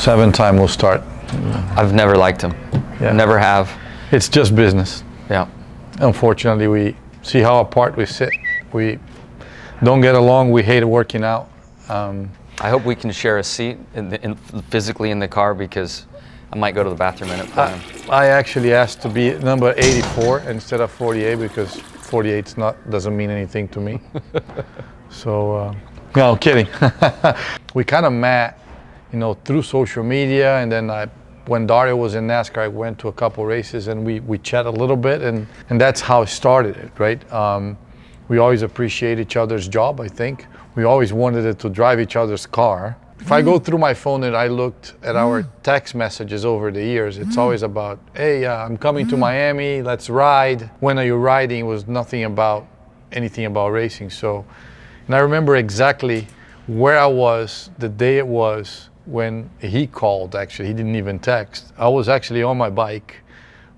Seven time we'll start. I've never liked him. Yeah. Never have. It's just business. Yeah. Unfortunately, we see how apart we sit. We don't get along. We hate working out. Um, I hope we can share a seat in the, in, physically in the car because I might go to the bathroom in it I. I actually asked to be number 84 instead of 48 because 48 not doesn't mean anything to me. so, uh, no, kidding. we kind of met, you know, through social media, and then I, when Dario was in NASCAR, I went to a couple races and we we chat a little bit, and and that's how it started it, right? Um, we always appreciate each other's job. I think we always wanted it to drive each other's car. If I go through my phone and I looked at our text messages over the years, it's always about, hey, uh, I'm coming to Miami, let's ride. When are you riding? It was nothing about anything about racing. So, and I remember exactly where I was the day it was when he called, actually. He didn't even text. I was actually on my bike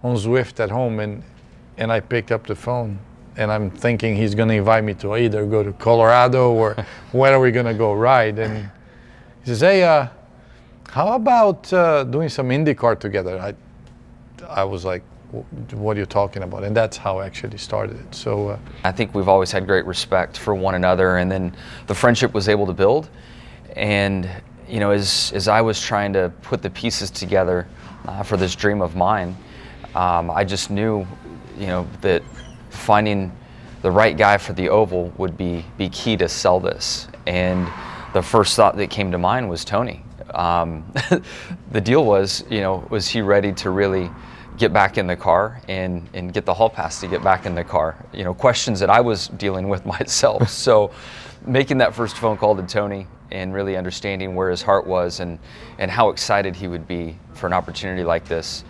on Zwift at home and, and I picked up the phone and I'm thinking he's going to invite me to either go to Colorado or where are we going to go ride. And he says, "Hey, uh, how about uh, doing some IndyCar together?" I, I was like, "Wh- "What are you talking about?" And that's how I actually started it. So uh, I think we've always had great respect for one another, and then the friendship was able to build. And you know, as as I was trying to put the pieces together uh, for this dream of mine, um, I just knew, you know, that finding the right guy for the oval would be be key to sell this. And the first thought that came to mind was Tony. Um, the deal was, you know, was he ready to really get back in the car and, and get the hall pass to get back in the car? You know, questions that I was dealing with myself. so making that first phone call to Tony and really understanding where his heart was and, and how excited he would be for an opportunity like this.